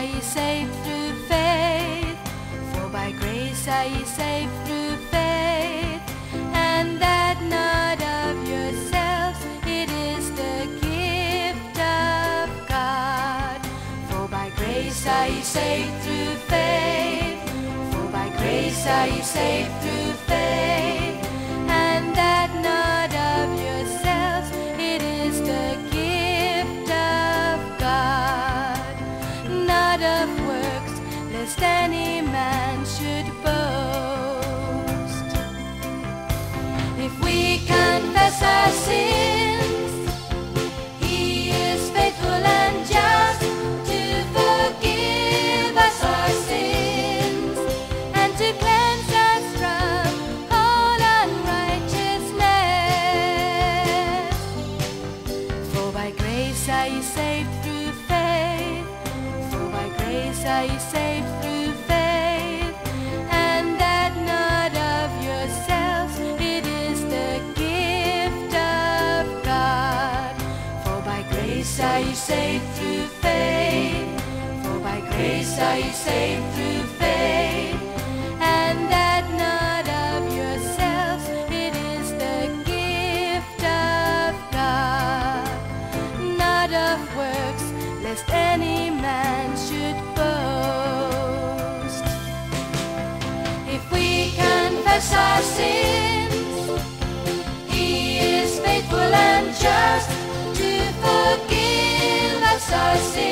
are saved through faith. For by grace are ye saved through faith. And that not of yourselves, it is the gift of God. For by grace are ye saved through faith. For by grace are ye saved through of works, lest any man should boast. If we confess our sins, He is faithful and just to forgive us our sins and to cleanse us from all unrighteousness. For by grace are ye saved through grace are ye saved through faith. And that not of yourselves, it is the gift of God. For by grace are ye saved through faith. For by grace are ye saved through faith. And that not of yourselves, it is the gift of God not of works, lest any man should boast. If we confess our sins, He is faithful and just to forgive us our sins